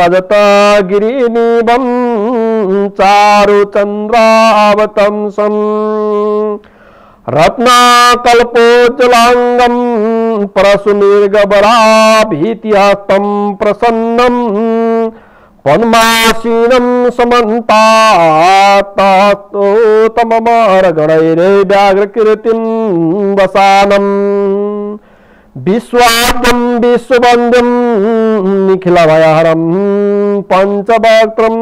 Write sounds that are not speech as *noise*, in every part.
वदतागिरिनीवं चारुचन्द्रावतंसं रत्नाकल्पोज्जलाङ्गं परशुनिर्गबराभीतिहस्तं प्रसन्नं पद्मासीनं समन्तात्तास्तोतममारगणैरे व्याघ्रकर्ति वसानम विश्वाद्यं विश्ववन्द्यं निखिलभयहरं पञ्चवक्त्रं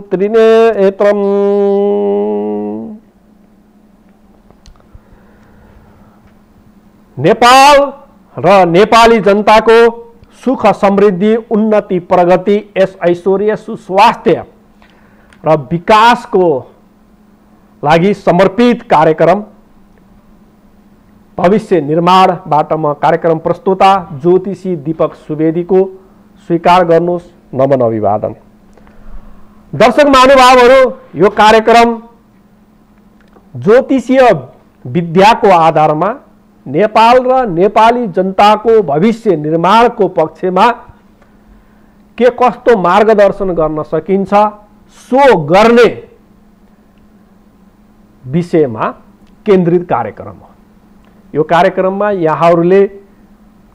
त्रिनेत्रम्। नेपाल र नेपाली जनताको सुख समृद्धि, उन्नति, प्रगति, यस ऐश्वर्य, सुस्वास्थ्य र विकासको लागि समर्पित कार्यक्रम भविष्य निर्माणबाट म कार्यक्रम प्रस्तुता ज्योतिषी दीपक सुवेदीको स्वीकार गर्नुहोस्। नमन अभिवादन दर्शक महानुभावहरू यो कार्यक्रम ज्योतिषीय विद्याको आधारमा नेपाल र नेपाली जनताको भविष्य निर्माणको पक्षमा के कस्तो मार्गदर्शन गर्न सकिन्छ सो गर्ने विषयमा केन्द्रित कार्यक्रम हो। यो कार्यक्रममा यहाँहरूले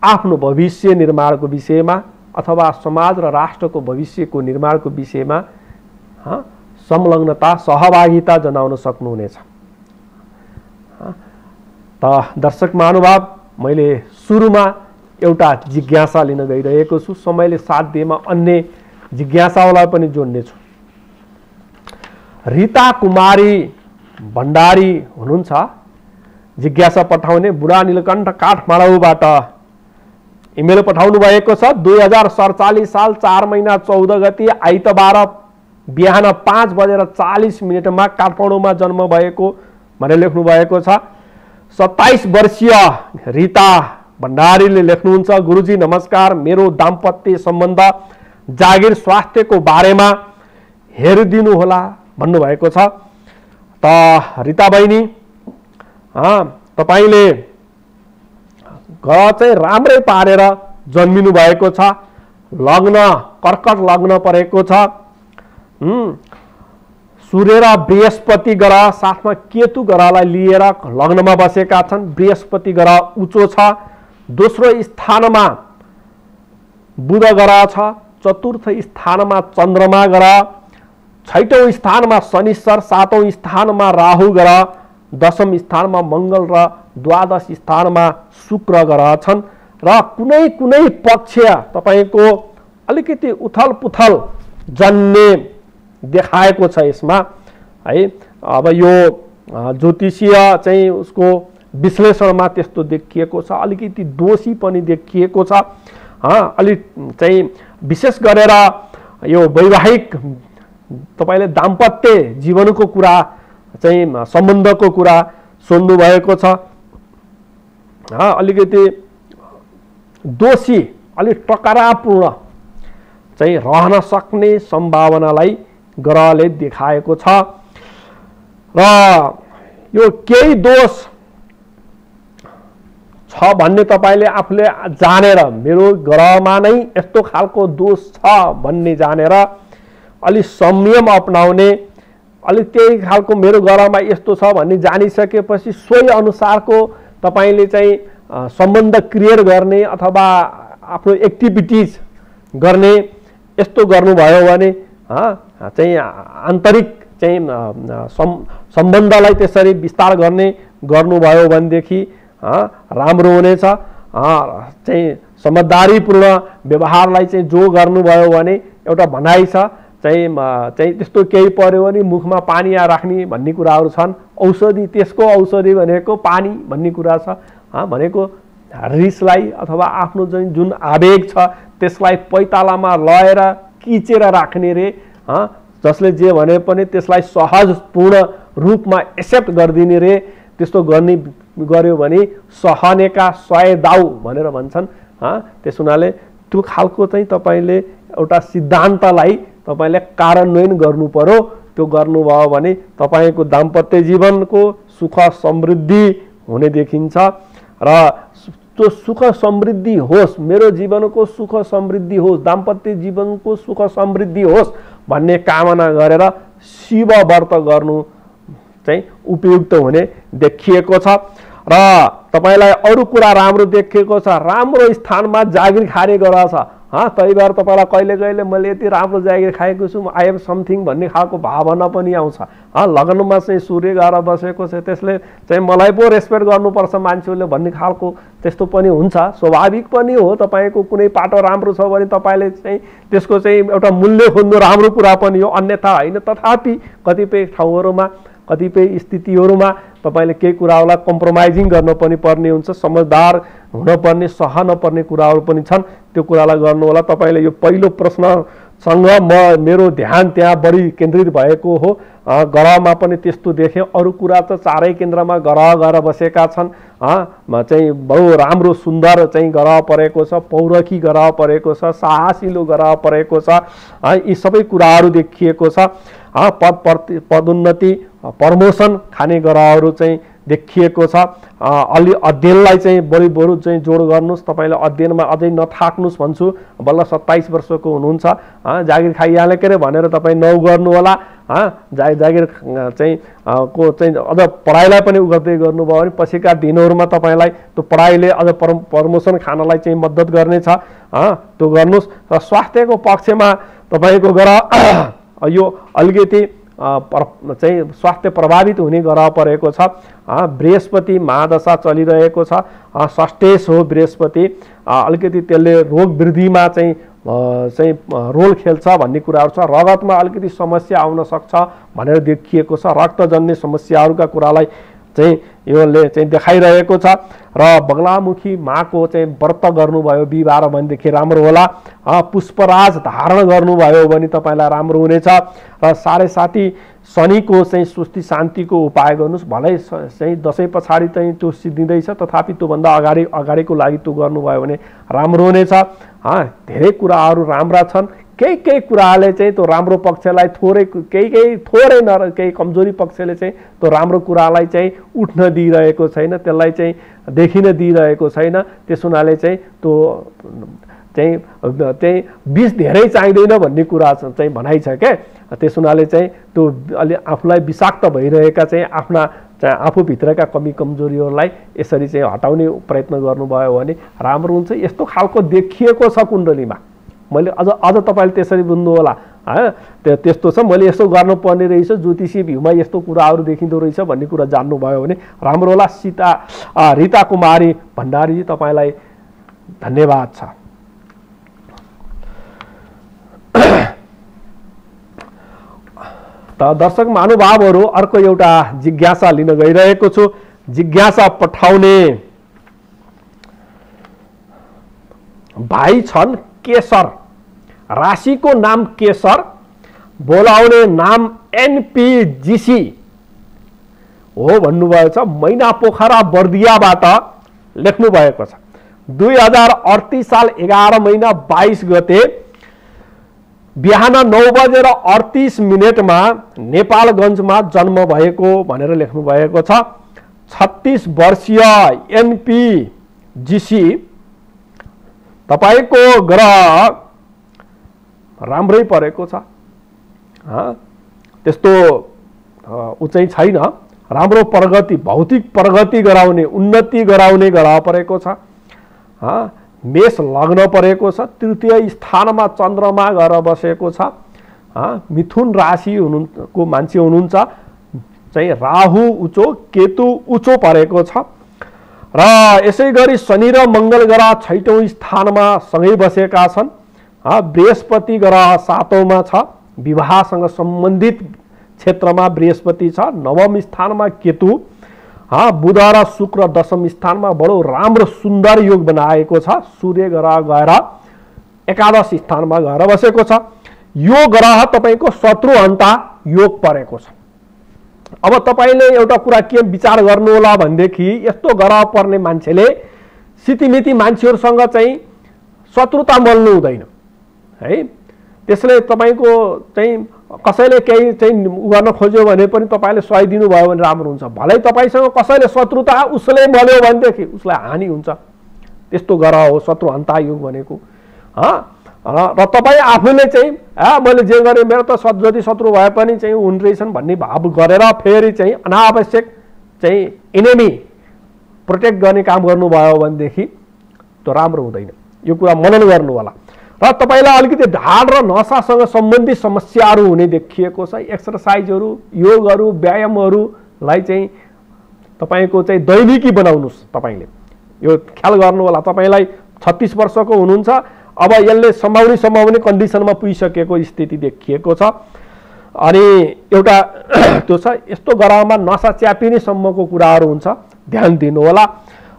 आफ्नो भविष्य निर्माणको विषयमा अथवा समाज र राष्ट्रको भविष्यको निर्माणको विषयमा संलग्नता सहभागिता जनाउन सक्नुहुनेछ। त दर्शक महानुभाव मैले सुरुमा एउटा जिज्ञासा लिन गइरहेको छु। समयले साथ दिएमा अन्य जिज्ञासालाई पनि जोड्नेछु। रिता कुमारी भण्डारी हुनुहुन्छ। जिज्ञासा पठाउने बुढा निलकण्ठ काठमाडौँबाट इमेल पठाउनु भएको छ दुई हजार सडचालिस साल चार महिना चौध गति आइतबार बिहान पाँच बजेर चालिस मिनटमा काठमाडौँमा जन्म भएको भनेर लेख्नु भएको छ। सत्ताइस वर्षीय रिता भण्डारीले लेख्नुहुन्छ गुरुजी नमस्कार मेरो दाम्पत्य सम्बन्ध जागिर स्वास्थ्यको बारेमा हेरिदिनु होला भन्नुभएको छ। त रिता बहिनी तपाईँले घर चाहिँ राम्रै पारेर जन्मिनु भएको छ लग्न कर्कट लग्न परेको छ। सूर्य र बृहस्पति ग्रह साथमा केतु ग्रहलाई लिएर लग्नमा बसेका छन्। बृहस्पति ग्रह उचो छ दोस्रो स्थानमा बुध ग्रह छ चतुर्थ स्थानमा चन्द्रमा ग्रह छैटौँ स्थानमा शनिश्वर सातौँ स्थानमा राहु ग्रह दशम स्थानमा मङ्गल र द्वादश स्थानमा शुक्र ग्रह छन् र कुनै कुनै पक्ष तपाईँको अलिकति उथल पुथल जन्ने देखाएको छ यसमा। है अब यो ज्योतिषीय चाहिँ उसको विश्लेषणमा त्यस्तो देखिएको छ अलिकति दोषी पनि देखिएको छ। अलिक चाहिँ विशेष गरेर यो वैवाहिक तपाईँले दाम्पत्य जीवनको कुरा चाहिँ सम्बन्धको कुरा सोध्नु भएको छ अलिकति दोषी अलिक टकरापूर्ण चाहिँ रहन सक्ने सम्भावनालाई ग्रहले देखाएको छ। र यो केही दोष छ भन्ने तपाईँले आफूले जानेर मेरो ग्रहमा नै यस्तो खालको दोष छ भन्ने जानेर अलिक संयम अप्नाउने अलिक त्यही खालको मेरो ग्रहमा यस्तो छ भन्ने जानिसकेपछि सोही अनुसारको तपाईँले चाहिँ सम्बन्ध क्रिएट गर्ने अथवा आफ्नो एक्टिभिटिज गर्ने यस्तो गर्नुभयो भने चाहिँ आन्तरिक चाहिँ सम्बन्धलाई त्यसरी विस्तार गर्ने गर्नुभयो भनेदेखि राम्रो हुनेछ। चाहिँ समझदारीपूर्ण व्यवहारलाई चाहिँ जो गर्नुभयो भने एउटा भनाइ छ। चाहिँ चाहिँ त्यस्तो केही पऱ्यो भने मुखमा पानी राख्ने भन्ने कुराहरू छन्। औषधि त्यसको औषधि भनेको पानी भन्ने कुरा छ। भनेको रिसलाई अथवा आफ्नो चाहिँ जुन आवेग छ त्यसलाई पैतालामा लगेर किचेर राख्ने रे। जसले जे भने पनि त्यसलाई सहजपूर्ण रूपमा एक्सेप्ट गरिदिने रे। त्यस्तो गर्ने गर्यो भने सहनेका सय दाउ भनेर भन्छन्। त्यस हुनाले त्यो खालको चाहिँ तपाईँले एउटा सिद्धान्तलाई तपाईँले कार्यान्वयन गर्नु पर्यो। त्यो गर्नुभयो भने तपाईँको दाम्पत्य जीवनको सुख समृद्धि हुने देखिन्छ। र जो सुख समृद्धि होस् मेरो जीवनको सुख समृद्धि होस् दाम्पत्य जीवनको सुख समृद्धि होस् भन्ने कामना गरेर शिव व्रत गर्नु चाहिँ उपयुक्त हुने देखिएको छ। र तपाईँलाई अरू कुरा राम्रो देखिएको छ। राम्रो स्थानमा जागिर खाने हँ भएर तपाईँलाई कहिले कहिले मैले यति राम्रो जागिर खाएको छु आई एम समथिङ भन्ने खालको भावना पनि आउँछ। लगनमा चाहिँ सूर्य गएर बसेको छ त्यसले चाहिँ मलाई पो रेस्पेक्ट गर्नुपर्छ मान्छेहरूले भन्ने खालको त्यस्तो पनि हुन्छ। स्वाभाविक पनि हो तपाईँको कुनै पाटो राम्रो छ भने तपाईँले चाहिँ त्यसको चाहिँ एउटा मूल्य खोज्नु राम्रो कुरा पनि हो अन्यथा होइन। तथापि कतिपय ठाउँहरूमा कतिपय स्थितिहरूमा तपाईँले केही कुराहरूलाई कम्प्रोमाइजिङ गर्न पनि पर्ने हुन्छ समझदार हुनपर्ने सहनपर्ने कुराहरू पनि छन्। त्यो कुरालाई गर्नु होला तपाईँले यो पहिलो प्रश्नसँग म मेरो ध्यान त्यहाँ बढी केन्द्रित भएको हो। ग्रहमा पनि त्यस्तो देखेँ। अरू कुरा त चारै केन्द्रमा ग्रह गएर बसेका छन्। चाहिँ बहु राम्रो सुन्दर चाहिँ ग्रह परेको छ पौरखी ग्रह परेको छ साहसिलो ग्रह परेको छ। यी सबै कुराहरू देखिएको छ। पद पदोन्नति प्रमोसन खाने ग्रहहरू चाहिँ देखिएको छ। अलि अध्ययनलाई चाहिँ बढी बरु चाहिँ जोड गर्नुहोस्। तपाईँले अध्ययनमा अझै नथाक्नुहोस् भन्छु। बल्ल सत्ताइस वर्षको हुनुहुन्छ। जागिर खाइहाले के अरे भनेर तपाईँ नौ गर्नु होला जा जागिर चाहिँ को चाहिँ अझ पढाइलाई पनि उ गर्दै गर्नुभयो भने पछिका दिनहरूमा तपाईँलाई त्यो पढाइले अझ पर प्रमोसन खानलाई चाहिँ मद्दत गर्नेछ। त्यो गर्नुहोस्। र स्वास्थ्यको पक्षमा तपाईँको ग्रह यो अलिकति पर चाहिँ स्वास्थ्य प्रभावित हुने ग्रह परेको छ। बृहस्पति महादशा चलिरहेको छ। सस्टेस हो बृहस्पति। अलिकति त्यसले रोग वृद्धिमा चाहिँ चाहिँ रोल खेल्छ भन्ने कुराहरू छ। रगतमा अलिकति समस्या आउन सक्छ भनेर देखिएको छ। रक्तजन्य समस्याहरूका कुरालाई चाहिँ योले चाहिँ देखाइरहेको छ। र बगलामुखी माको चाहिँ व्रत गर्नुभयो बिहिबार भनेदेखि राम्रो होला। पुष्पराज धारण गर्नुभयो भने तपाईँलाई राम्रो हुनेछ। र साढे साथी शनिको चाहिँ सुस्ति शान्तिको उपाय गर्नुहोस्। भलै चाहिँ दसैँ पछाडि चाहिँ त्यो सिद्धिँदैछ। तथापि त्योभन्दा अगाडि अगाडिको लागि त्यो गर्नुभयो भने राम्रो हुनेछ। धेरै कुराहरू राम्रा छन्। केही केही कुराले चाहिँ त्यो राम्रो पक्षलाई थोरै केही केही थोरै न केही कमजोरी पक्षले चाहिँ त्यो राम्रो कुरालाई चाहिँ उठ्न दिइरहेको छैन त्यसलाई चाहिँ देखिन दिइरहेको छैन। त्यस हुनाले चाहिँ त्यो चाहिँ त्यही विष धेरै चाहिँदैन भन्ने कुरा चाहिँ भनाइ छ क्या। त्यस हुनाले चाहिँ त्यो अलि आफूलाई विषाक्त भइरहेका चाहिँ आफ्ना चाहिँ आफूभित्रका कमी कमजोरीहरूलाई यसरी चाहिँ हटाउने प्रयत्न गर्नुभयो भने राम्रो हुन्छ। यस्तो खालको देखिएको छ कुण्डलीमा। मैले अझ अझ तपाईँले त्यसरी बुझ्नु होला त्यो त्यस्तो छ। मैले यसो गर्नुपर्ने रहेछ। ज्योतिषी भ्यूमा यस्तो कुराहरू देखिँदो रहेछ भन्ने कुरा जान्नुभयो भने राम्रो होला। सीता रिता कुमारी भण्डारीजी तपाईँलाई धन्यवाद छ। त दर्शक महानुभावहरू अर्को एउटा जिज्ञासा लिन गइरहेको छु। जिज्ञासा पठाउने भाइ छन् केशर। राशिको नाम केशर बोलाउने नाम एनपिजिसी हो भन्नुभएको छ। मैना पोखरा बर्दियाबाट लेख्नु भएको छ। दुई हजार अडतिस साल एघार महिना बाइस गते बिहान नौ बजेर अडतिस मिनटमा नेपालगञ्जमा जन्म भएको भनेर लेख्नु भएको छ। छत्तिस वर्षीय एनपिजिसी तपाईँको ग्रह राम्रै परेको छ। त्यस्तो उचाइ छैन। राम्रो प्रगति भौतिक प्रगति गराउने उन्नति गराउने ग्रह परेको छ। मेष लग्न परेको छ। तृतीय स्थानमा चन्द्रमा गएर बसेको छ। मिथुन राशि हुनु मान्छे हुनुहुन्छ। चाहिँ राहु उचो केतु उचो परेको छ। र यसै गरी शनि र मङ्गल ग्रह छैटौँ स्थानमा सँगै बसेका छन्। बृहस्पति ग्रह सातौँमा छ। विवाहसँग सम्बन्धित क्षेत्रमा बृहस्पति छ। नवम स्थानमा केतु। बुध र शुक्र दशम स्थानमा बडो राम्रो सुन्दर योग बनाएको छ। सूर्य ग्रह गएर एकादश स्थानमा गएर बसेको छ। यो ग्रह तपाईँको शत्रु अन्ता योग परेको छ। अब तपाईँले एउटा कुरा के विचार गर्नु होला भनेदेखि यस्तो ग्रह पर्ने मान्छेले सितिमिति मान्छेहरूसँग चाहिँ शत्रुता मल्नु हुँदैन है? त्यसले तपाईँको चाहिँ कसैले केही चाहिँ गर्न खोज्यो भने पनि तपाईँले सही दिनुभयो भने राम्रो हुन्छ। भलै तपाईँसँग कसैले शत्रुता उसले मल्यो भनेदेखि उसलाई हानि हुन्छ। त्यस्तो गर हो शत्रु हन्ता योग भनेको। र तपाईँ आफूले चाहिँ मैले जे गरेँ मेरो त सत् जति शत्रु भए पनि चाहिँ हुन् रहेछन् भन्ने भाव गरेर फेरि चाहिँ अनावश्यक चाहिँ इनेमी प्रोटेक्ट गर्ने काम गर्नुभयो भनेदेखि त्यो राम्रो हुँदैन। यो कुरा मनन गर्नु होला र तपाईँलाई अलिकति ढाड र नसासँग सम्बन्धित समस्याहरू हुने देखिएको छ। एक्सर्साइजहरू योगहरू व्यायामहरूलाई चाहिँ तपाईँको चाहिँ दैनिकी बनाउनुहोस् तपाईँले। यो ख्याल गर्नु होला तपाईँलाई छत्तिस वर्षको हुनुहुन्छ। अब यसले सम्भावनी सम्भावनी कन्डिसनमा पुगिसकेको स्थिति देखिएको छ। अनि एउटा *clears throat* त्यो छ यस्तो ग्रहमा नसा च्यापिनेसम्मको कुराहरू हुन्छ ध्यान दिनुहोला।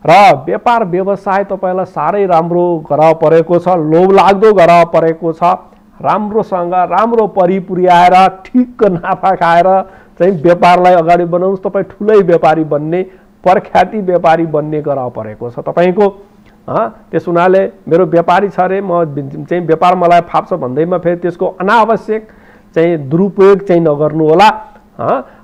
र व्यापार व्यवसाय तपाईँलाई साह्रै राम्रो ग्रह परेको छ लोभ लाग्दो ग्रह परेको छ। राम्रोसँग राम्रो परिपुर्याएर ठिक नाफा खाएर चाहिँ व्यापारलाई अगाडि बढाउनुहोस्। तपाईँ ठुलै व्यापारी बन्ने प्रख्याति व्यापारी बन्ने ग्रह परेको छ तपाईँको। त्यस हुनाले मेरो व्यापारी छ अरे म चाहिँ व्यापार मलाई फाप्छ भन्दैमा फेरि त्यसको अनावश्यक चाहिँ दुरुपयोग चाहिँ नगर्नु होला।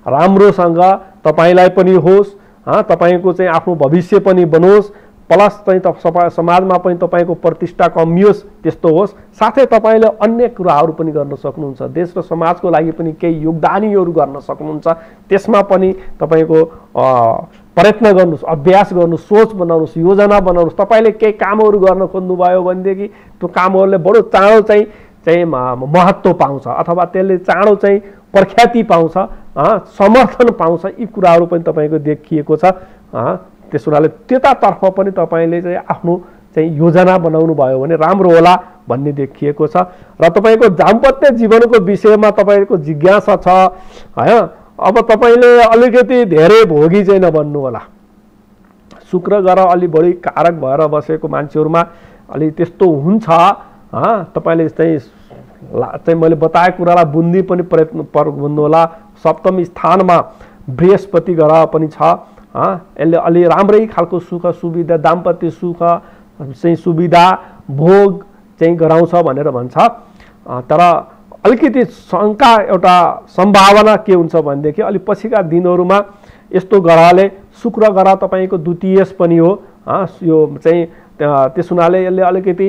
राम्रोसँग तपाईँलाई पनि होस् तपाईँको चाहिँ आफ्नो भविष्य पनि बनोस् प्लस चाहिँ समाजमा पनि तपाईँको प्रतिष्ठा कमियोस् त्यस्तो होस्। साथै तपाईँले अन्य कुराहरू पनि गर्न सक्नुहुन्छ। देश र समाजको लागि पनि केही योगदानीहरू गर्न सक्नुहुन्छ। त्यसमा पनि तपाईँको प्रयत्न गर्नुहोस् अभ्यास गर्नुहोस् सोच बनाउनुहोस् योजना बनाउनुहोस्। तपाईँले केही कामहरू गर्न खोज्नुभयो भनेदेखि त्यो कामहरूले बडो चाँडो चाहिँ चाहिँ महत्त्व पाउँछ अथवा त्यसले चाँडो चाहिँ प्रख्याति पाउँछ समर्थन पाउँछ। यी कुराहरू पनि तपाईँको देखिएको छ त्यस हुनाले त्यतातर्फ पनि तपाईँले चाहिँ आफ्नो चाहिँ योजना बनाउनु भयो भने राम्रो होला भन्ने देखिएको छ। र तपाईँको दाम्पत्य जीवनको विषयमा तपाईँको जिज्ञासा छ होइन? अब तपाईँले अलिकति धेरै भोगी चाहिँ नबन्नु होला शुक्र ग्रह अलि बढी कारक भएर बसेको मान्छेहरूमा अलि त्यस्तो हुन्छ तपाईँले चाहिँ चाहिँ मैले बताएको कुरालाई बुझ्ने पनि प्रयत्न पर बुझ्नु होला सप्तम स्थानमा बृहस्पति ग्रह पनि छ यसले अलि राम्रै खालको सुख सुविधा दाम्पत्य सुख चाहिँ सुविधा भोग चाहिँ गराउँछ भनेर भन्छ। तर अलिकति शङ्का एउटा सम्भावना के हुन्छ भनेदेखि अलिक पछिका दिनहरूमा यस्तो ग्रहले शुक्र ग्रह तपाईँको द्वितीयस पनि हो यो चाहिँ त्यस हुनाले यसले अलिकति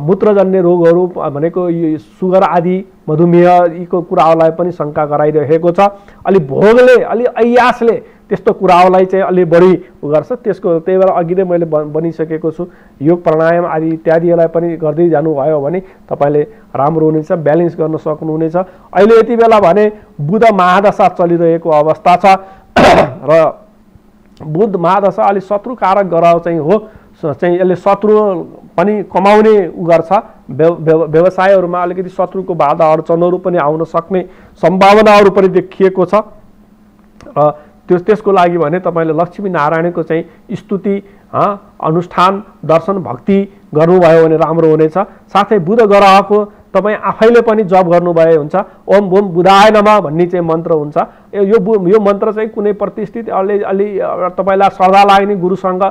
मूत्रजन्य रोगहरू भनेको यो सुगर आदि मधुमेह यीको कुराहरूलाई पनि शङ्का गराइरहेको छ। अलि भोगले अलि ऐयासले त्यस्तो कुराहरूलाई चाहिँ अलि बढी गर्छ त्यसको त्यही भएर अघि नै मैले बनिसकेको छु। योग प्राणायाम आदि इत्यादिलाई पनि गर्दै जानुभयो भने तपाईँले राम्रो हुनेछ ब्यालेन्स गर्न सक्नुहुनेछ। अहिले यति बेला भने बुध महादशा चलिरहेको अवस्था छ। *clears throat* र बुध महादशा अलिक शत्रुकारक ग्रह चाहिँ हो। चाहिँ यसले शत्रु पनि कमाउने उ गर्छ व्यवसायहरूमा अलिकति शत्रुको बाधा अडचनहरू पनि आउन सक्ने सम्भावनाहरू पनि देखिएको छ। र त्यो त्यसको लागि भने तपाईँले लक्ष्मी नारायणको चाहिँ स्तुति अनुष्ठान दर्शन भक्ति गर्नुभयो भने राम्रो हुनेछ। साथै बुध ग्रहको तपाईँ आफैले पनि जब गर्नुभए हुन्छ। ओम बोम बुधाय नमा भन्ने चाहिँ मन्त्र हुन्छ। यो यो मन्त्र चाहिँ कुनै प्रतिष्ठित अलि अलि तपाईँलाई श्रद्धा लाग्ने गुरुसँग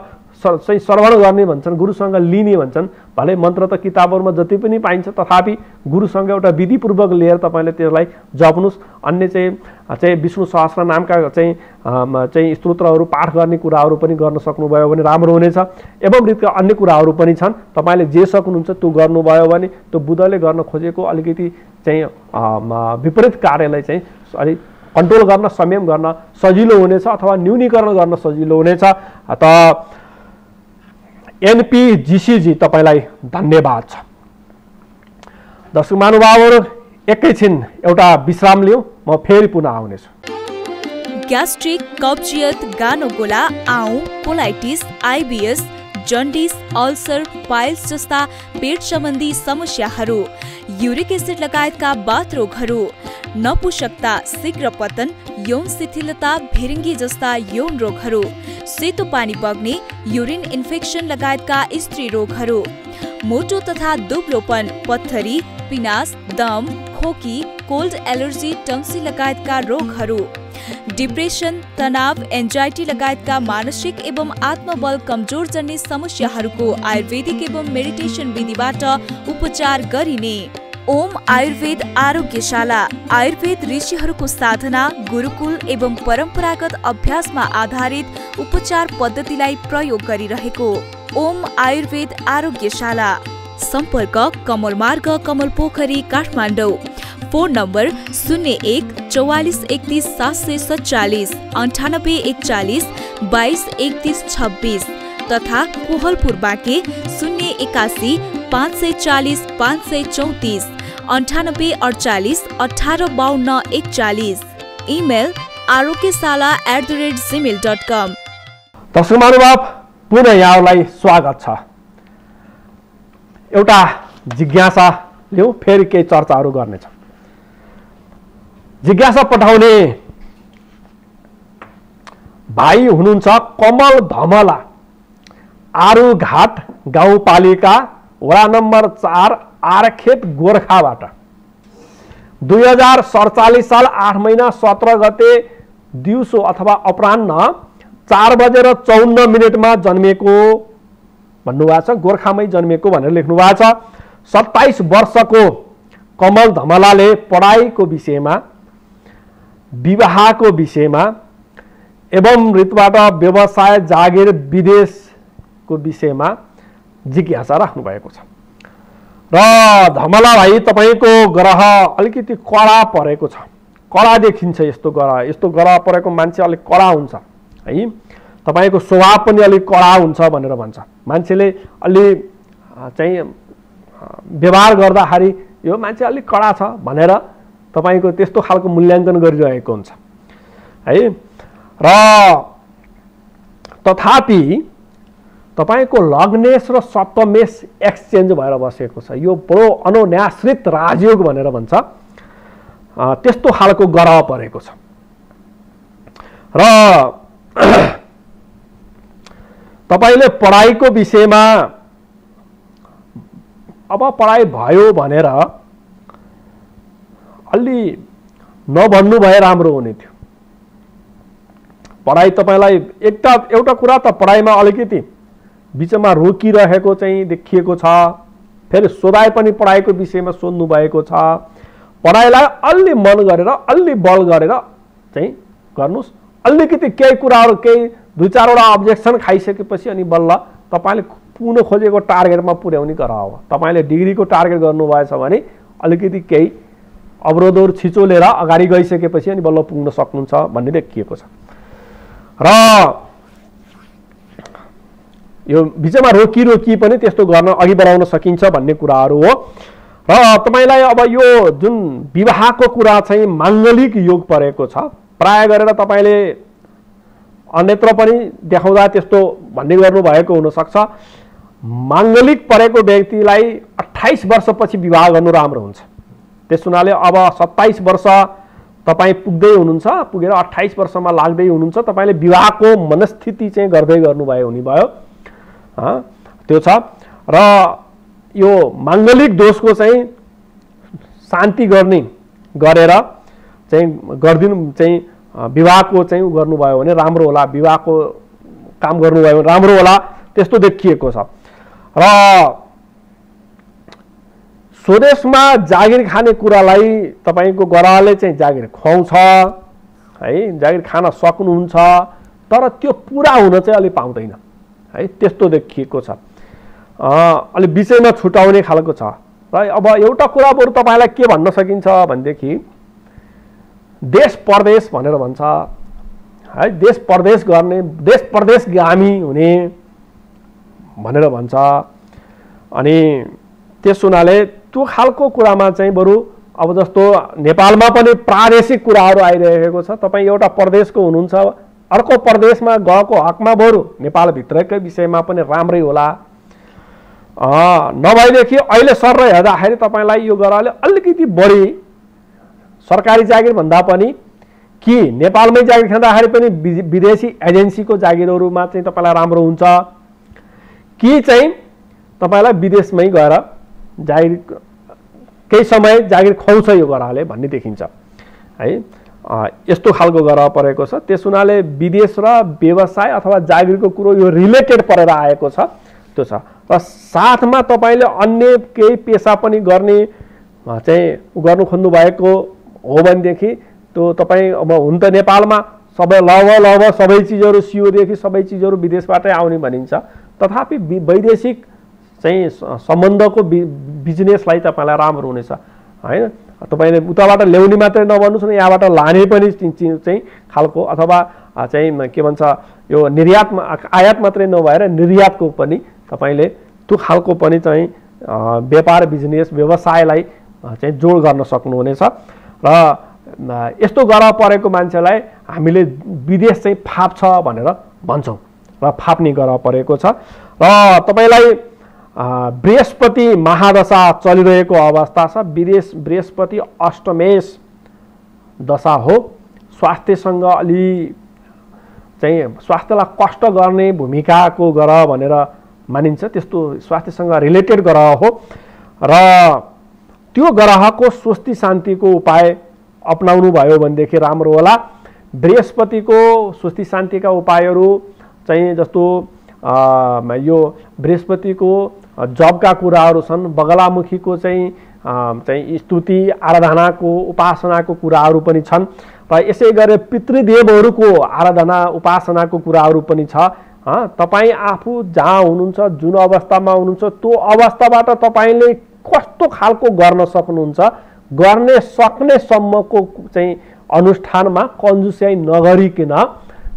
चाहिँ श्रवण गर्ने भन्छन् गुरुसँग लिने भन्छन्। भले मन्त्र त किताबहरूमा जति पनि पाइन्छ तथापि गुरुसँग एउटा विधिपूर्वक लिएर तपाईँले त्यसलाई जप्नुहोस् अन्य चाहिँ चाहिँ विष्णु सहस्र नामका चाहिँ चाहिँ स्त्रोत्रहरू पाठ गर्ने कुराहरू पनि गर्न सक्नुभयो भने राम्रो हुनेछ। एवं रीतिका अन्य कुराहरू पनि छन्। तपाईँले जे सक्नुहुन्छ त्यो गर्नुभयो भने त्यो बुधले गर्न खोजेको अलिकति चाहिँ विपरीत कार्यलाई चाहिँ अलिक कन्ट्रोल गर्न संयम गर्न सजिलो हुनेछ अथवा न्यूनीकरण गर्न सजिलो हुनेछ। त एनपिजिसिजी तपाईँलाई धन्यवाद छ। दर्शक महानुभावहरू एकैछिन एउटा विश्राम लिउँ म फेरि पुनः आउनेछु। ग्यास्ट्रिक कब्जियत गानो गोला आउ colitis IBS jaundice ulcer piles जस्ता पेट सम्बन्धी समस्याहरू। युरिक एसिड लगायतका बाथ रोगहरू नपुषकता शीघ्र पतन, यौन शिथिलता भिरिङ्गी जस्ता यौन रोगहरू सेतो पानी बग्ने, युरिन इन्फेक्सन लगायतका स्त्री रोग मोटो तथा दुब्लोपन पत्थरी, पिनास, दम, खोकी, कोल्ड एलर्जी टङ्सी लगायतका रोगहरू डिप्रेसन तनाव एन्जाइटी लगायतका मानसिक एवं आत्मबल कमजोर जन्ने समस्याहरूको आयुर्वेदिक एवं मेडिटेसन विधिबाट उपचार गरिने। ओम आयुर्वेद आरोग्यशाला आयुर्वेद ऋषिहरूको साधना गुरुकुल एवं परम्परागत अभ्यासमा आधारित उपचार पद्धतिलाई प्रयोग गरिरहेको। ओम आयुर्वेद आरोग्यशाला। सम्पर्क कमल मार्ग कमल पोखरी काठमाडौँ। फोन नम्बर शून्य एक चौवालिस एकतिस सात सय सत्तालिस अन्ठानब्बे एकचालिस बाइस एकतिस छब्बिस तथा कोहलपुर बाँके शून्य एकासी पाँच सय चालिस पाँच सय चौतिस अन्ठानब्बे अडचालिस अठार बाहन्न एकचालिस। Email Arogyashala at the rate Gmail dot com महानुभाव पुनः यहाँलाई स्वागत छ। एउटा जिज्ञासा लिउँ फेरि केही चर्चाहरू गर्नेछ जिज्ञासा पठाउने। भाइ हुनुहुन्छ कमल धमला। आरुघाट गाउँपालिका वडा नम्बर चार आरखेत गोर्खाबाट। दुई हजार सडचालिस साल आठ महिना सत्र गते दिउँसो अथवा अपरान्न चार बजेर चौन्न मिनटमा जन्मिएको भन्नुभएको छ गोर्खामै जन्मिएको भनेर लेख्नु भएको छ। सत्ताइस वर्षको कमल धमलाले पढाइको विषयमा विवाहको विषयमा एवं ऋतुबाट व्यवसाय जागिर विदेशको विषयमा जिज्ञासा राख्नु भएको छ। र धमला भाइ तपाईँको ग्रह अलिकति कडा परेको छ। कडा देखिन्छ यस्तो ग्रह। यस्तो ग्रह परेको मान्छे अलिक कडा हुन्छ है? तपाईँको स्वभाव पनि अलिक कडा हुन्छ भनेर भन्छ। मान्छेले अलि चाहिँ व्यवहार गर्दाखेरि यो मान्छे अलिक कडा छ भनेर तपाईँको त्यस्तो खालको मूल्याङ्कन गरिरहेको हुन्छ। है? र तथापि तपाईँको लग्नेश र सप्तमेश एक्सचेन्ज भएर बसेको छ। यो बडो अनुन्याश्रित राजयोग भनेर भन्छ। त्यस्तो खालको ग्रह परेको छ। र *clears throat* तपाईँले पढाइको विषयमा अब पढाइ भयो भनेर अलि नभन्नु भए राम्रो हुने थियो। पढाइ तपाईँलाई एउटा एउटा कुरा त पढाइमा अलिकति बिचमा रोकिरहेको चाहिँ देखिएको छ फेरि सोधाए पनि पढाइको विषयमा सोध्नु भएको छ। पढाइलाई अलि मन गरेर अलि बल गरेर चाहिँ गर्नुहोस्। अलिकति केही कुराहरू केही दुई चारवटा अब्जेक्सन खाइसकेपछि अनि बल्ल तपाईँले पुग्न खोजेको टार्गेटमा पुर्याउने गर हो तपाईँले डिग्रीको टार्गेट गर्नुभएछ भने अलिकति केही अवरोधहरू छिचोलेर अगाडि गइसकेपछि अनि बल्ल पुग्न सक्नुहुन्छ भन्ने देखिएको छ। र यो बिचमा रोकी रोकी पनि त्यस्तो गर्न अघि बढाउन सकिन्छ भन्ने कुराहरू हो। र तपाईँलाई अब यो जुन विवाहको कुरा चाहिँ माङ्गलिक योग परेको छ प्राय गरेर तपाईँले अन्यत्र पनि देखाउँदा त्यस्तो भन्ने गर्नुभएको हुनसक्छ। माङ्गलिक परेको व्यक्तिलाई अठाइस वर्षपछि विवाह गर्नु राम्रो हुन्छ। त्यस हुनाले अब सत्ताइस वर्ष तपाईँ पुग्दै हुनुहुन्छ पुगेर अठाइस वर्षमा लाग्दै हुनुहुन्छ तपाईँले विवाहको मनस्थिति चाहिँ गर्दै गर्नुभयो हुने भयो। त्यो छ। र यो माङ्गलिक दोषको चाहिँ शान्ति गर्ने गरेर चाहिँ गरिदिनु चाहिँ विवाहको चाहिँ गर्नुभयो भने राम्रो होला विवाहको काम गर्नुभयो भने राम्रो होला त्यस्तो देखिएको छ। र स्वदेशमा जागिर खाने कुरालाई तपाईँको गराले चाहिँ जागिर खुवाउँछ है जागिर खान सक्नुहुन्छ तर त्यो पुरा हुन चाहिँ अलिक पाउँदैन है त्यस्तो देखिएको छ। अलिक विषयमा छुटाउने खालको छ। र अब एउटा कुरा बरु तपाईँलाई के भन्न सकिन्छ भनेदेखि देश परदेश भनेर भन्छ है देश परदेश गर्ने देश परदेशगामी हुने भनेर भन्छ। अनि त्यस हुनाले त्यो खालको कुरामा चाहिँ बरु अब जस्तो नेपालमा पनि प्रादेशिक कुराहरू आइरहेको छ। तपाईँ एउटा प्रदेशको हुनुहुन्छ अर्को प्रदेशमा गएको हकमा बरु नेपालभित्रकै विषयमा पनि राम्रै होला। नभएदेखि अहिले सर हेर्दाखेरि तपाईँलाई यो गराले अलिकति बढी सरकारी जागिर भन्दा पनि कि नेपालमै जागिर खाँदाखेरि पनि विदेशी एजेन्सीको जागिरहरूमा चाहिँ तपाईँलाई राम्रो हुन्छ। कि चाहिँ तपाईँलाई विदेशमै गएर जागिर केही समय जागिर खुवाउँछ यो गराले भन्ने देखिन्छ। है यस्तो खालको ग्रह परेको छ। त्यस हुनाले विदेश र व्यवसाय अथवा जागिरको कुरो यो रिलेटेड परेर आएको छ। त्यो छ। र साथमा तपाईँले अन्य केही पेसा पनि गर्ने चाहिँ गर्नु खोज्नु भएको हो भनेदेखि त्यो तपाईँ अब हुन त नेपालमा सबै लगभग लगभग सबै चिजहरू सियोदेखि सबै चिजहरू विदेशबाटै आउने भनिन्छ। तथापि वैदेशिक चाहिँ सम्बन्धको बि बिजनेसलाई तपाईँलाई राम्रो हुनेछ। होइन? तपाईँले उताबाट ल्याउने मात्रै नभन्नुहोस् न यहाँबाट लाने पनि चाहिँ खालको अथवा चाहिँ के भन्छ यो निर्यात आयात मात्रै नभएर निर्यातको पनि तपाईँले त्यो खालको पनि चाहिँ व्यापार बिजनेस व्यवसायलाई चाहिँ जोड गर्न सक्नुहुनेछ। र यस्तो गर परेको मान्छेलाई हामीले विदेश चाहिँ फाप्छ भनेर भन्छौँ। र फाप्ने गर परेको छ। र तपाईँलाई बृहस्पति महादशा चलिरहेको अवस्था छ। विदेश बृहस्पति अष्टमेश दशा हो। स्वास्थ्यसँग अलि चाहिँ स्वास्थ्यलाई कष्ट गर्ने भूमिकाको ग्रह भनेर मानिन्छ। त्यस्तो स्वास्थ्यसँग रिलेटेड ग्रह हो। र त्यो ग्रहको स्वस्ति शान्तिको उपाय अप्नाउनु भयो भनेदेखि राम्रो होला। बृहस्पतिको स्वस्ति शान्तिका उपायहरू चाहिँ जस्तो यो बृहस्पतिको जबका कुराहरू छन्। बगलामुखीको चाहिँ चाहिँ स्तुति आराधनाको उपासनाको कुराहरू पनि छन्। र यसै गरी पितृदेवहरूको आराधना उपासनाको कुराहरू पनि छ। तपाईँ आफू जहाँ हुनुहुन्छ जुन अवस्थामा हुनुहुन्छ त्यो अवस्थाबाट तपाईँले कस्तो खालको गर्न सक्नुहुन्छ गर्ने सक्नेसम्मको चाहिँ अनुष्ठानमा कन्जुस्याइ नगरिकन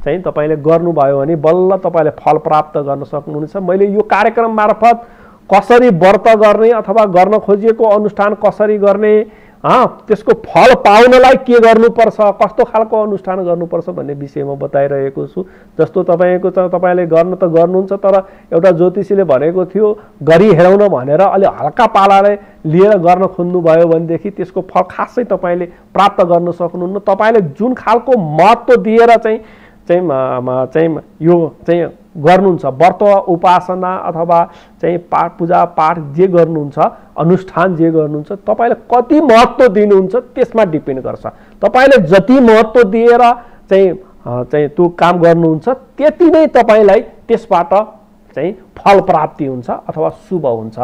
चाहिँ तपाईँले गर्नुभयो भने बल्ल तपाईँले फल प्राप्त गर्न सक्नुहुनेछ। मैले यो कार्यक्रम मार्फत कसरी व्रत गर्ने अथवा गर्न खोजिएको अनुष्ठान कसरी गर्ने त्यसको फल पाउनलाई के गर्नुपर्छ कस्तो खालको अनुष्ठान गर्नुपर्छ भन्ने विषयमा बताइरहेको छु। जस्तो तपाईँको त तपाईँले गर्न त गर्नुहुन्छ तर एउटा ज्योतिषीले भनेको थियो गरी हेराउन भनेर अलि हल्का पालाले लिएर गर्न खोज्नुभयो भनेदेखि त्यसको फल खासै तपाईँले प्राप्त गर्न सक्नुहुन्न। तपाईँले जुन खालको महत्त्व दिएर चाहिँ चाहिँ चाहिँ यो चाहिँ गर्नुहुन्छ व्रत उपासना अथवा चाहिँ पाठ पूजा पाठ जे गर्नुहुन्छ अनुष्ठान जे गर्नुहुन्छ तपाईँले कति महत्त्व दिनुहुन्छ त्यसमा डिपेन्ड गर्छ। तपाईँले जति महत्त्व दिएर चाहिँ चाहिँ त्यो काम गर्नुहुन्छ त्यति नै तपाईँलाई त्यसबाट चाहिँ फल प्राप्ति हुन्छ अथवा शुभ हुन्छ।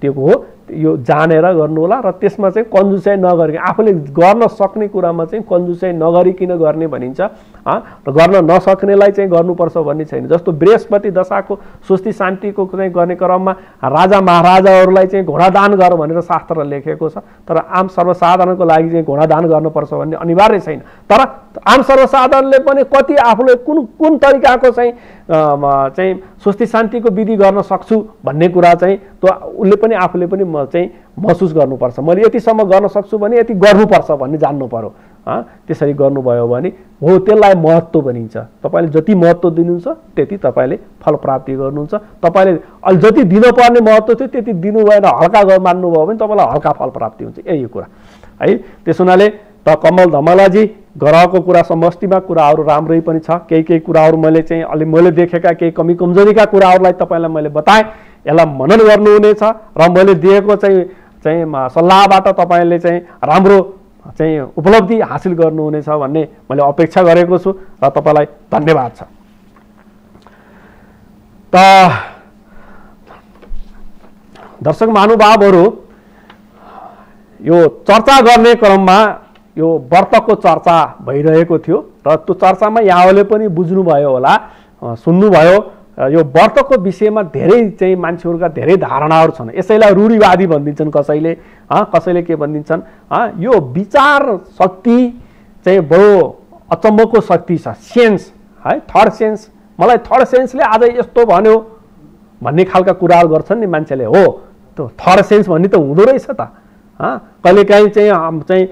त्यो हो। यो जानेर गर्नु होला र त्यसमा चाहिँ कन्जुसाइ नगरिकन आफूले गर्न सक्ने कुरामा चाहिँ कन्जुसाइ नगरिकन गर्ने भनिन्छ र गर्न नसक्नेलाई चाहिँ गर्नुपर्छ भन्ने छैन। जस्तो बृहस्पति दशाको सुस्ती शान्तिको चाहिँ गर्ने क्रममा राजा महाराजाहरूलाई चाहिँ घोडादान गर भनेर शास्त्र लेखेको छ। तर आम सर्वसाधारणको लागि चाहिँ घोडादान गर्नुपर्छ भन्ने अनिवार्य छैन। तर आम सर्वसाधारणले पनि कति आफूले कुन कुन तरिकाको चाहिँ चाहिँ सुस्ती शान्तिको विधि गर्न सक्छु भन्ने कुरा चाहिँ त्यो उसले पनि आफूले पनि चाहिँ महसुस गर्नुपर्छ। मैले यतिसम्म गर्न सक्छु भने यति गर्नुपर्छ भन्ने जान्नु पऱ्यो त्यसरी गर्नुभयो भने हो त्यसलाई महत्त्व भनिन्छ। तपाईँले जति महत्त्व दिनुहुन्छ त्यति तपाईँले फल प्राप्ति गर्नुहुन्छ। तपाईँले अहिले जति दिनुपर्ने महत्त्व थियो त्यति दिनु भएन हल्का मान्नुभयो भने तपाईँलाई हल्का फल प्राप्ति हुन्छ। यही कुरा। है त्यस हुनाले त कमल धमलाजी ग्रहको कुरा समष्टिमा कुराहरू राम्रै पनि छ। केही केही कुराहरू मैले चाहिँ अलि मैले देखेका केही कमी कमजोरीका कुराहरूलाई तपाईँलाई मैले बताएँ। यसलाई मनन गर्नुहुनेछ र मैले दिएको चाहिँ चाहिँ सल्लाहबाट तपाईँले चाहिँ राम्रो चाहिँ उपलब्धि हासिल गर्नुहुनेछ भन्ने मैले अपेक्षा गरेको छु र तपाईँलाई धन्यवाद छ। त दर्शक महानुभावहरू यो चर्चा गर्ने क्रममा यो व्रतको चर्चा भइरहेको थियो र त्यो चर्चामा यहाँहरूले पनि बुझ्नुभयो होला सुन्नुभयो। यो व्रतको विषयमा धेरै चाहिँ मान्छेहरूका धेरै धारणाहरू छन्। यसैलाई रूढिवादी भनिदिन्छन् कसैले कसैले के भनिदिन्छन्? यो विचार शक्ति चाहिँ बडो अचम्मको शक्ति छ। सेन्स है थर्ड सेन्स। मलाई थर्ड सेन्सले आज यस्तो भन्यो भन्ने खालका कुराहरू गर्छन् नि मान्छेले। हो त्यो थर्ड सेन्स भन्ने त हुँदो रहेछ त। कहिलेकाहीँ चाहिँ चाहिँ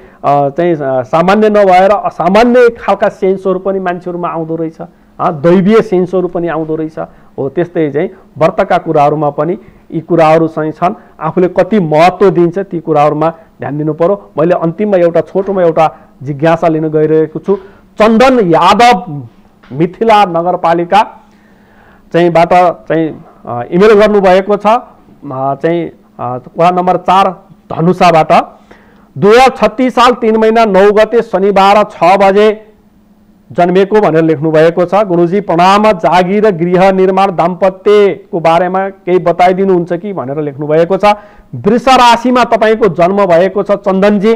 चाहिँ सामान्य नभएर असामान्य खालका सेन्सहरू पनि मान्छेहरूमा आउँदो रहेछ। दैवीय सेन्सहरू पनि आउँदो रहेछ। हो त्यस्तै चाहिँ व्रतका कुराहरूमा पनि यी कुराहरू चाहिँ छन्। आफूले कति महत्त्व दिन्छ ती कुराहरूमा ध्यान दिनु पऱ्यो मैले अन्तिममा एउटा छोटोमा एउटा जिज्ञासा लिन गइरहेको छु। चन्दन यादव मिथिला नगरपालिका चाहिँबाट चाहिँ इमेल गर्नुभएको छ। चाहिँ वडा नम्बर चार धनुषाबाट। दुई हजार छत्तिस साल तिन महिना नौ गते शनिबार छ बजे जन्मेको भनेर लेख्नु भएको छ। गुरुजी प्रणाम जागिर गृह निर्माण दाम्पत्यको बारेमा केही बताइदिनुहुन्छ कि भनेर लेख्नु भएको छ। वृष राशिमा तपाईँको जन्म भएको छ चन्दनजी।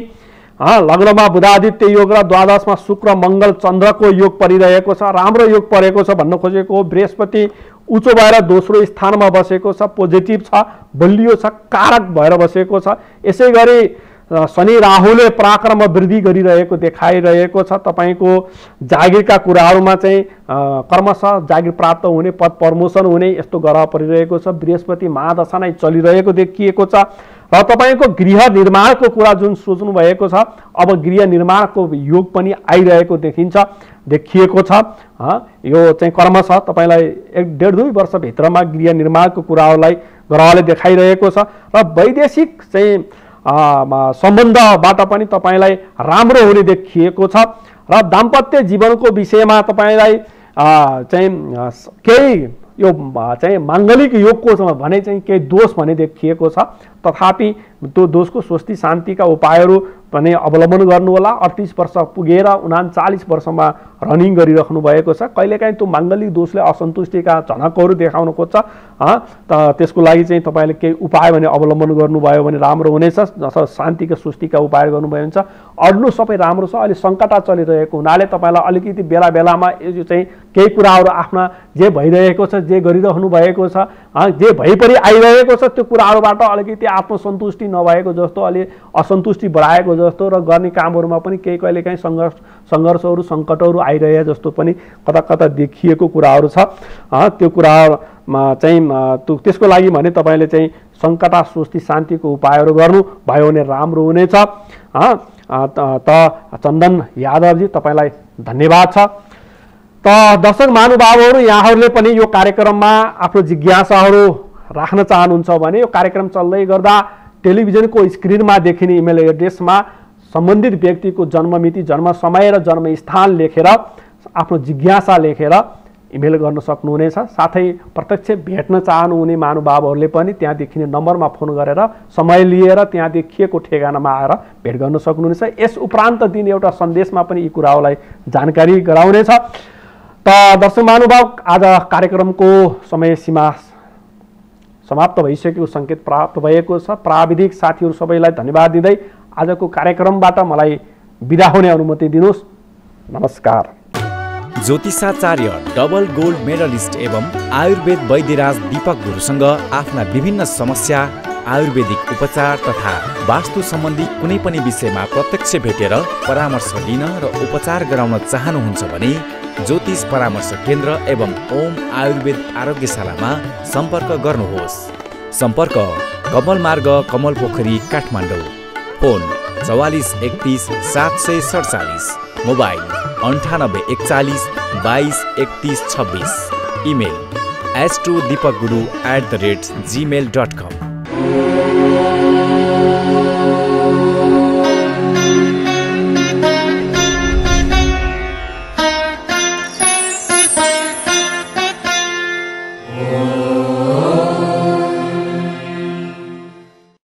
लग्नमा बुधादित्य योग र द्वादशमा शुक्र मङ्गल चन्द्रको योग परिरहेको छ। राम्रो योग परेको छ भन्न खोजेको बृहस्पति उच्च भएर दोस्रो स्थानमा बसेको छ पोजिटिभ छ बलियो छ कारक भएर बसेको छ। यसै गरी शनि राहुले पराक्रम वृद्धि गरिरहेको देखाइरहेको छ। तपाईँको जागिरका कुराहरूमा चाहिँ कर्मश जागिर प्राप्त हुने पद प्रमोसन हुने यस्तो ग्रह परिरहेको छ। बृहस्पति महादशा नै चलिरहेको देखिएको छ। र तपाईँको गृह निर्माणको कुरा जुन सोच्नु भएको छ अब गृह निर्माणको योग पनि आइरहेको देखिन्छ देखिएको छ यो चाहिँ कर्म छ। तपाईँलाई एक डेढ दुई वर्षभित्रमा गृह निर्माणको कुराहरूलाई ग्रहले देखाइरहेको छ र वैदेशिक चाहिँ सम्बन्धबाट पनि तपाईँलाई राम्रो हुने देखिएको छ र दाम्पत्य जीवनको विषयमा तपाईँलाई चाहिँ केही यो चाहिँ माङ्गलिक योगको भने चाहिँ केही दोष भने देखिएको छ। तथापि त्यो दोषको स्वस्ति शान्तिका उपायहरू पनि अवलम्बन गर्नु होला अडतिस वर्ष पुगेर उनाचालिस वर्षमा रनिङ गरिराख्नु भएको छ। कहिलेकाहीँ त्यो माङ्गलिक दोषले असन्तुष्टिका झनकहरू देखाउन खोज्छ। त त्यसको लागि चाहिँ तपाईँले केही उपाय भने अवलम्बन गर्नुभयो भने राम्रो हुनेछ। जस्तो शान्तिका सुस्तिका उपाय गर्नुभयो भने अड्नु सबै राम्रो छ। अहिले सङ्कटा चलिरहेको हुनाले तपाईँलाई अलिकति बेला बेलामा यो चाहिँ केही कुराहरू आफ्ना जे भइरहेको छ जे गरिरहनु भएको छ जे भइपरि आइरहेको छ त्यो कुराहरूबाट अलिकति आत्मसन्तुष्टि नभएको जस्तो अलि असन्तुष्टि बढाएको जस्तो र गर्ने कामहरूमा पनि केही कहिलेकाहीँ सङ्घर्ष सङ्घर्षहरू सङ्कटहरू आइरहे जस्तो पनि कता कता देखिएको कुराहरू छ। त्यो कुरामा चाहिँ त्यसको लागि भने तपाईँले चाहिँ सङ्कटा सुस्ति शान्तिको उपायहरू गर्नु भयो भने राम्रो हुनेछ। त चन्दन यादवजी तपाईँलाई धन्यवाद छ। त दर्शक महानुभावहरू यहाँहरूले पनि यो कार्यक्रममा आफ्नो जिज्ञासाहरू राख्न चाहनुहुन्छ भने यो कार्यक्रम चल्दै गर्दा टेलिभिजनको स्क्रिनमा देखिने इमेल एड्रेसमा सम्बन्धित व्यक्तिको जन्ममिति जन्म समय र जन्मस्थान लेखेर आफ्नो जिज्ञासा लेखेर इमेल गर्न सक्नुहुनेछ। साथै प्रत्यक्ष भेट्न चाहनुहुने महानुभावहरूले पनि त्यहाँ देखिने नम्बरमा फोन गरेर समय लिएर त्यहाँ देखिएको ठेगानामा आएर भेट गर्न सक्नुहुनेछ। यस उपरान्त दिन एउटा सन्देशमा पनि यी कुराहरूलाई जानकारी गराउनेछ। त दर्शक महानुभाव आज कार्यक्रमको समय सीमा समाप्त भइसकेको सङ्केत प्राप्त भएको छ। प्राविधिक साथीहरू सबैलाई धन्यवाद दिँदै आजको कार्यक्रमबाट मलाई बिदा हुने अनुमति दिनुहोस्। नमस्कार। ज्योतिषाचार्य डबल गोल्ड मेडलिस्ट एवं आयुर्वेद वैद्यराज दीपक गुरुसँग आफ्ना विभिन्न समस्या आयुर्वेदिक उपचार तथा वास्तु सम्बन्धी कुनै पनि विषयमा प्रत्यक्ष भेटेर परामर्श लिन र उपचार गराउन चाहनुहुन्छ भने ज्योतिष परामर्श केन्द्र एवं ओम आयुर्वेद आरोग्यशालामा सम्पर्क गर्नुहोस्। सम्पर्क कमल मार्ग कमल पोखरी काठमाडौँ। फोन चौवालिस एकतिस सात सय सडचालिस। मोबाइल अन्ठानब्बे एकचालिस बाइस एकतिस छब्बिस। Email S two Deepak Guru at the rate Gmail dot com. Yeah.